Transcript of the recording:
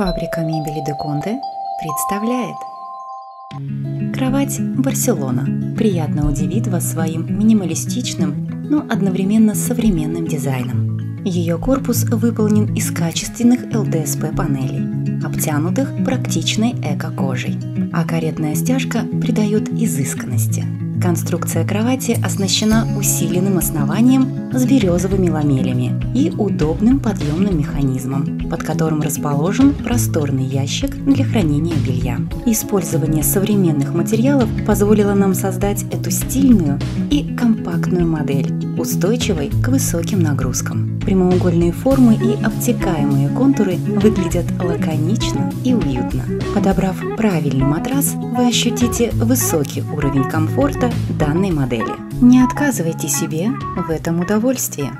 Фабрика мебели Деконте представляет. Кровать Барселона. Приятно удивит вас своим минималистичным, но одновременно современным дизайном. Ее корпус выполнен из качественных ЛДСП панелей, обтянутых практичной эко-кожей, а каретная стяжка придает изысканности – Конструкция кровати оснащена усиленным основанием с березовыми ламелями и удобным подъемным механизмом, под которым расположен просторный ящик для хранения белья. Использование современных материалов позволило нам создать эту стильную и компактную модель, устойчивой к высоким нагрузкам. Прямоугольные формы и обтекаемые контуры выглядят лаконично и уютно. Подобрав правильный матрас, вы ощутите высокий уровень комфорта данной модели. Не отказывайте себе в этом удовольствии.